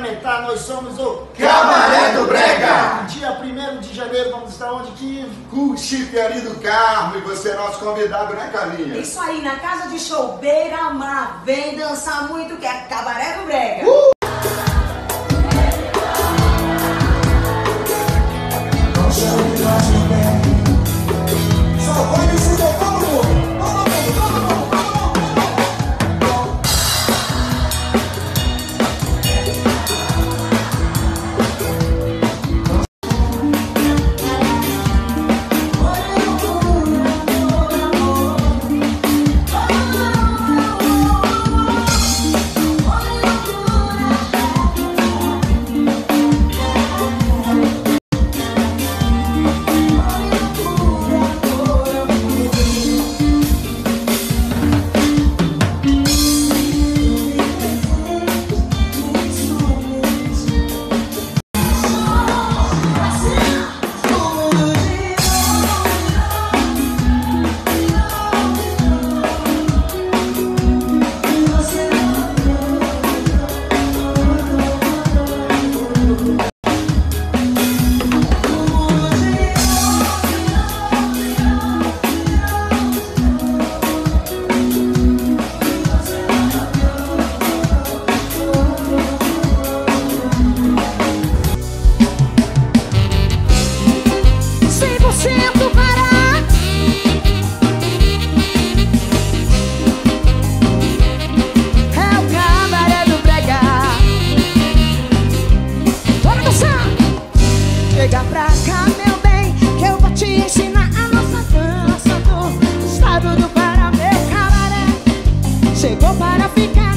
lamentar, nós somos o Cabaré do Brega! Dia 1 de janeiro, vamos estar onde, Kim? Com ali do Carmo e você é nosso convidado, né, Carlinha? Isso aí, na casa de show Beira Mar. Vem dançar muito, que é Cabaré do Brega. Uh! significa